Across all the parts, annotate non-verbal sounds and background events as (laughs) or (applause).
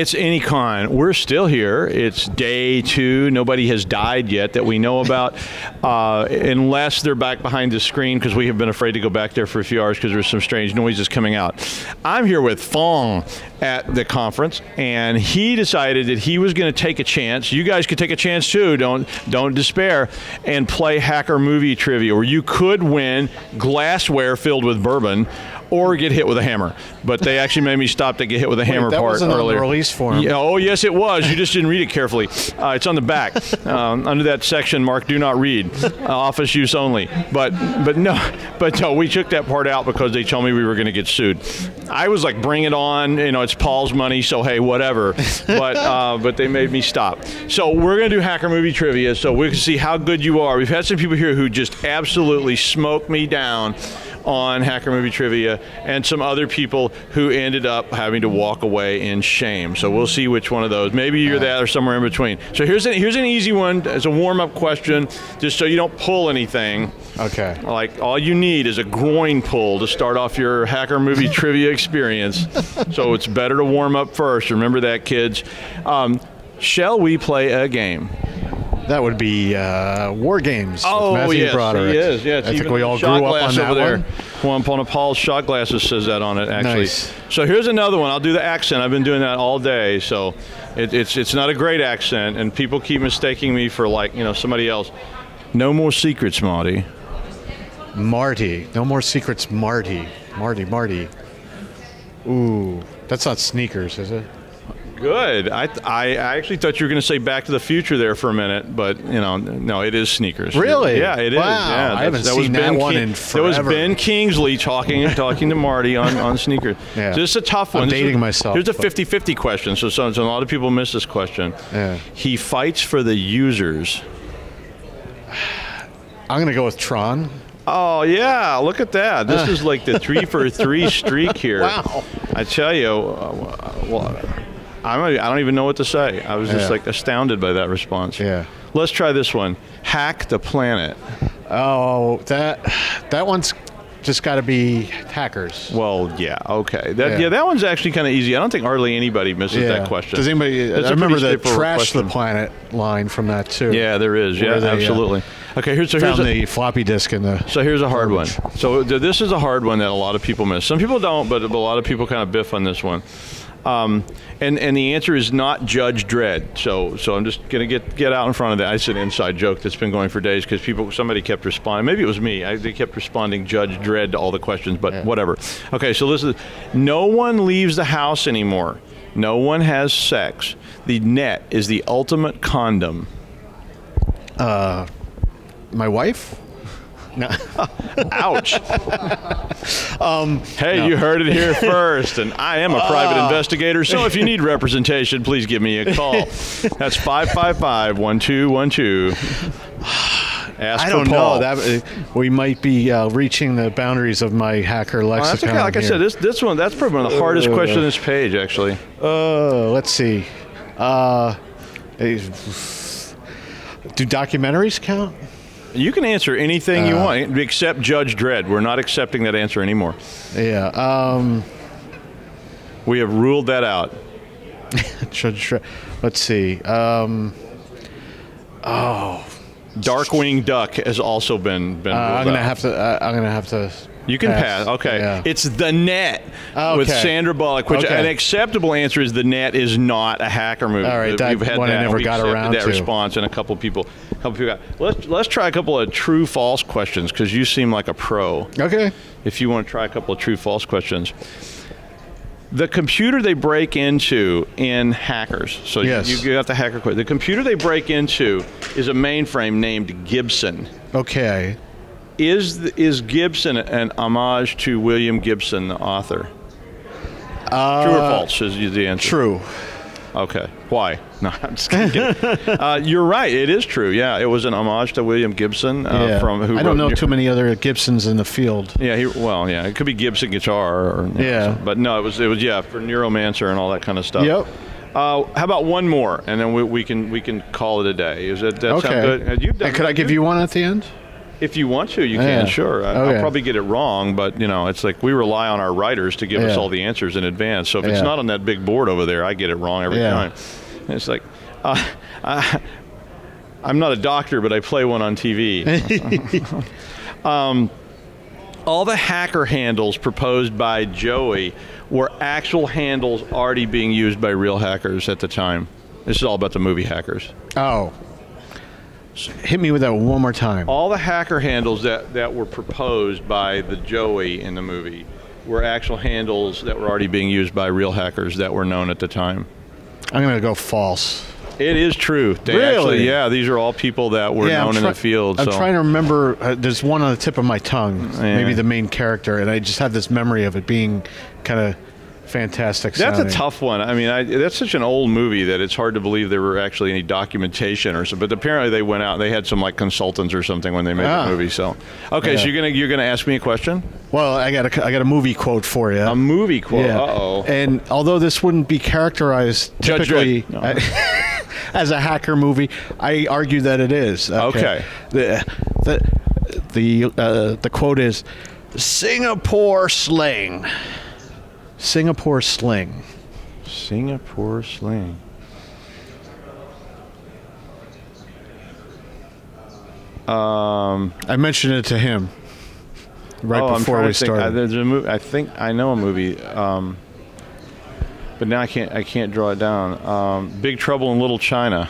it's Anycon. We're still here. It's day two. Nobody has died yet that we know about, (laughs) uh, unless they're back behind the screen because we have been afraid to go back there for a few hours because there's some strange noises coming out. I'm here with Fong at the conference, and he decided that he was going to take a chance. You guys could take a chance too. Don't don't despair and play hacker movie trivia, where you could win glassware filled with bourbon or get hit with a hammer. But they actually made me stop to get hit with a hammer that part wasn't on the earlier. release form. Yeah, oh, yes, it was. You just didn't read it carefully. Uh, it's on the back (laughs) um, under that section Mark, "Do not read," uh, office use only. But but no, (laughs) but no, we took that part out because they told me we were going to get sued. I was like, "Bring it on!" You know, it's Paul's money, so hey, whatever. But (laughs) uh, but they made me stop. So we're going to do hacker movie trivia, so we can see how good you are. We've had some people here who just absolutely smoked me down on Hacker Movie Trivia, and some other people who ended up having to walk away in shame. So we'll see which one of those. Maybe you're that or somewhere in between. So here's an, here's an easy one as a warm up question, just so you don't pull anything. Okay. Like all you need is a groin pull to start off your Hacker Movie (laughs) Trivia experience. So it's better to warm up first. Remember that, kids. Um, shall we play a game? That would be uh, War Games. with Oh Matthew yes, Broderick. he is. Yeah, I think we all grew up on that over there. one. One Paul's shot glasses says that on it actually. Nice. So here's another one. I'll do the accent. I've been doing that all day, so it, it's it's not a great accent, and people keep mistaking me for like you know somebody else. No more secrets, Marty. Marty. No more secrets, Marty. Marty, Marty. Ooh, that's not sneakers, is it? Good. I, I I actually thought you were going to say Back to the Future there for a minute, but you know, no, it is sneakers. Really? Yeah, it is. Wow, Yeah, I haven't was seen that Ben one King- in That was. Ben Kingsley talking talking to Marty on, on sneakers. (laughs) Yeah. So this is a tough one. I'm This is- dating myself, Here's a but- 50-50 question. So, so, so a lot of people miss this question. Yeah. He fights for the users. I'm going to go with Tron. Oh yeah, look at that. This is like the three for three (laughs) streak here. Wow. I tell you, uh, well, I don't even know what to say. I was just Yeah. like astounded by that response. Yeah. Let's try this one. Hack the planet. Oh, that that one's just got to be hackers. Well, yeah, okay. That, yeah. Yeah. that one's actually kind of easy. I don't think hardly anybody misses that question. Does anybody? That's I remember the trash question. the planet line from that too. Yeah, there is. Yeah, they, uh, absolutely. okay, here's so here's a, the floppy disk in the. so here's a hard one. So th- this is a hard one that a lot of people miss. Some people don't, but a lot of people kind of biff on this one. Um, and and the answer is not Judge Dredd. So so I'm just gonna get get out in front of that. It's an inside joke that's been going for days because people somebody kept responding. Maybe it was me. I, they kept responding Judge Dredd to all the questions, but whatever. Okay, so this is no one leaves the house anymore. No one has sex. The net is the ultimate condom. My wife. No. (laughs) Ouch. (laughs) hey, you heard it here (laughs) first, and I am a private Ah. investigator, so if you need representation, please give me a call. (laughs) That's 555 1212. Ask I for don't Paul. know. That uh, we might be uh, reaching the boundaries of my hacker Oh, lexicon. that's okay. Like I said, this this one that's probably one of the hardest Uh. questions on this page, actually. Uh, let's see. Uh, eh, do documentaries count? You can answer anything you Uh. want, except Judge Dredd. We're not accepting that answer anymore. Yeah. Um, We have ruled that out. (laughs) Judge Dredd. let's see. Um, Darkwing Duck has also been been. uh, I'm gonna have to. Uh, I'm gonna have to. You can pass. Okay. Yeah. It's the net Oh, with. Sandra Bullock, which Okay. an acceptable answer is the net is not a hacker movie. All right, that We've had one I never We've got around that to. response, and a couple people, a couple people got. Let's let's try a couple of true false questions because you seem like a pro. Okay. If you want to try a couple of true false questions. The computer they break into in hackers. So Yes. you, you got the hacker question. The computer they break into is a mainframe named Gibson. Okay. Is is Gibson an homage to William Gibson, the author? true or uh, false is the answer. True. Okay. Why? (laughs) No, I'm just kidding. (laughs) uh, you're right. It is true. Yeah, it was an homage to William Gibson uh, yeah. from who I don't know Neu- too many other Gibsons in the field. Yeah, he, well, yeah, it could be Gibson guitar, or you know, Yeah. so- but no, it was it was yeah for Neuromancer and all that kind of stuff. Yep. Uh, how about one more, and then we, we can we can call it a day. Is that that Okay. sound good? Uh, You've done And could I give you one at the end? If you want to, you Yeah. can. Sure, I, Okay. I'll probably get it wrong, but you know, it's like we rely on our writers to give us all the answers in advance. So if it's not on that big board over there, I get it wrong every Yeah. time. And it's like, uh, I, I'm not a doctor, but I play one on TV. (laughs) um, all the hacker handles proposed by Joey were actual handles already being used by real hackers at the time. This is all about the movie hackers. Oh. Hit me with that one more time. all the hacker handles that, that were proposed by the Joey in the movie were actual handles that were already being used by real hackers that were known at the time. I'm going to go false. It is true. They Really? Actually, yeah, these are all people that were known I'm in the field. I'm so. trying to remember. Uh, there's one on the tip of my tongue, maybe the main character, and I just have this memory of it being kind of fantastic. That's sounding. a tough one. I mean, I, that's such an old movie that it's hard to believe there were actually any documentation or something. But apparently, they went out. And they had some like consultants or something when they made Ah. the movie. So, okay, so you're gonna you're gonna ask me a question? Well, I got a, I got a movie quote for you. A movie quote. yeah. Uh oh. And although this wouldn't be characterized typically No. (laughs) as a hacker movie, I argue that it is. Okay. The the the, uh, the quote is Singapore Sling. Singapore Sling. Singapore sling. Um, I mentioned it to him right oh, before we to think. I, started. there's a movie. I think I know a movie, um, but now I can't. I can't draw it down. Um, Big Trouble in Little China.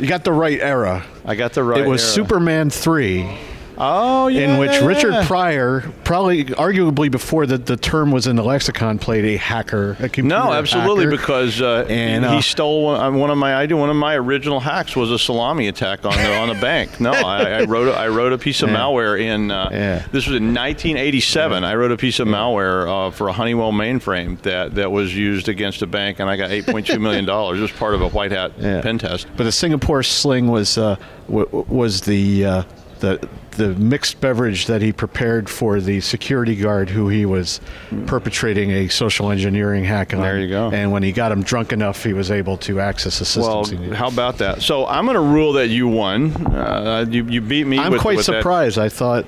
you got the right era. I got the right. it was era. Superman 3. Oh yeah. in which yeah, Richard yeah. Pryor, probably arguably before the, the term was in the lexicon, played a hacker. A No, absolutely, hacker. because uh, And, he uh, stole one, uh, one of my idea. One of my original hacks was a salami attack on the on a bank. No, I, I (laughs) wrote a, I wrote a piece of Yeah. malware in. Uh, Yeah. This was in 1987. I wrote a piece of malware uh, for a Honeywell mainframe that, that was used against a bank, and I got 8.2 million dollars. It was part of a white hat pen test. But the Singapore sling was uh, w- was the uh, the the mixed beverage that he prepared for the security guard who he was perpetrating a social engineering hack on. There you go. And when he got him drunk enough, he was able to access the Well, systems. he how about that? So I'm going to rule that you won. Uh, you, you beat me. I'm with, quite with that. surprised. I thought.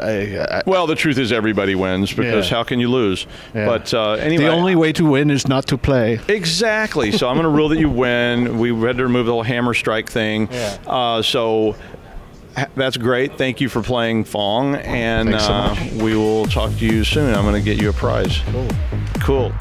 I, I, Well, the truth is everybody wins because Yeah. how can you lose? Yeah. But uh, anyway, the only way to win is not to play. Exactly. So I'm going to rule that you win. We had to remove the whole hammer strike thing. (laughs) Yeah. Uh, so that's great. Thank you for playing Fong, and so uh, we will talk to you soon. I'm going to get you a prize. Cool. Cool.